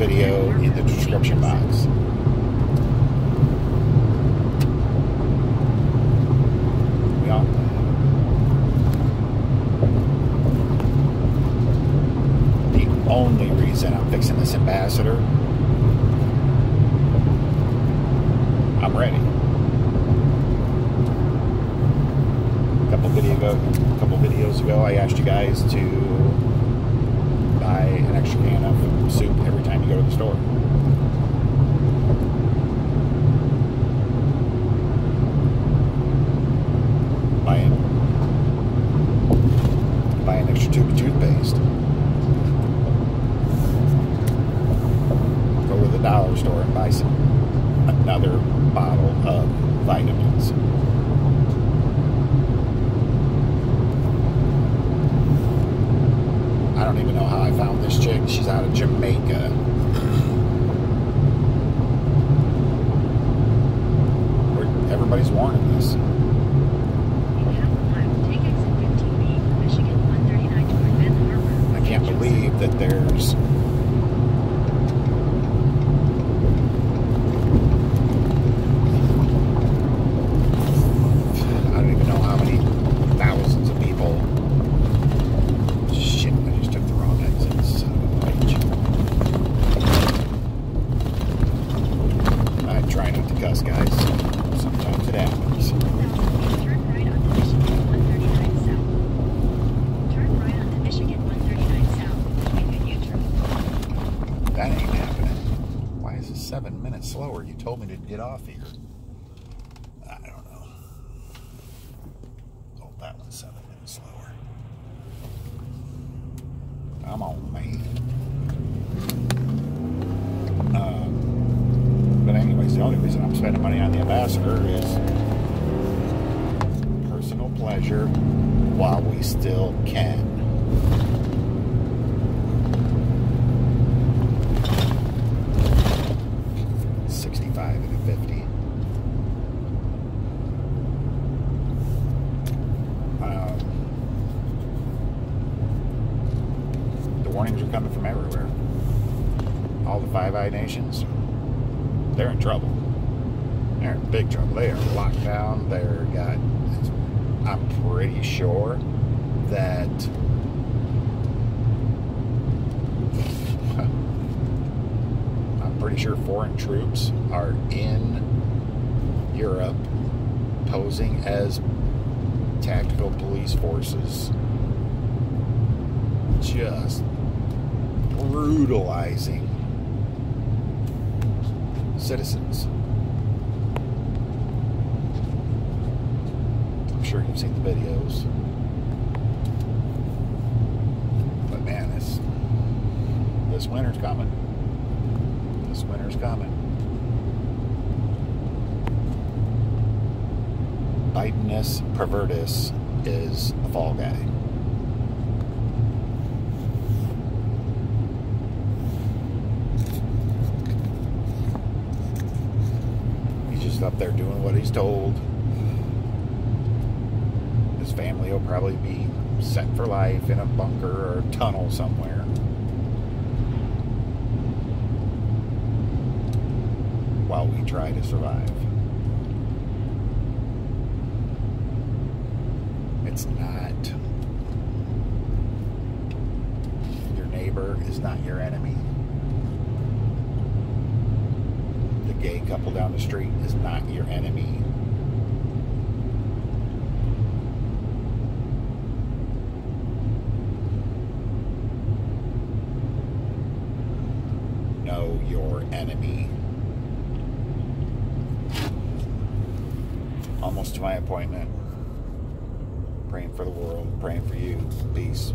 video in the description box. The only reason I'm fixing this ambassador, I'm ready. A couple video ago, a couple videos ago, I asked you guys to buy an extra can of soup every time you go to the store. Buy an, buy an extra tube of toothpaste. Go to the dollar store and buy some another bottle of vitamins. I don't even know how I found this chick. She's out of Jamaica. Where everybody's warning us. I can't believe that there's I don't even know how many thousands of people. Shit, I just took the wrong exit. Son of a bitch. I try not to cuss, guys. Sometimes it happens. That ain't happening. Why is it seven minutes slower? You told me to get off here. I don't know. Oh, that one's seven minutes slower. Come on, man. Um, but anyways, the only reason I'm spending money on the ambassador is personal pleasure while we still can. Sixty-five and a fifty. Um, the warnings are coming from everywhere. All the Five Eye Nations, they're in trouble. They're in big trouble. They are locked down. They're got. I'm pretty sure that. I'm pretty sure foreign troops are in Europe posing as tactical police forces just brutalizing citizens. I'm sure you've seen the videos. But man, this this winter's coming. This winter's coming. Bidenus pervertus is a fall guy. He's just up there doing what he's told. His family will probably be set for life in a bunker or tunnel somewhere. While we try to survive. It's not. Your neighbor is not your enemy. The gay couple down the street is not your enemy. Know your enemy. Almost to my appointment praying for the world, praying for you. Peace.